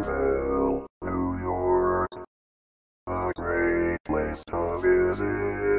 Annabelle, New York. A great place to visit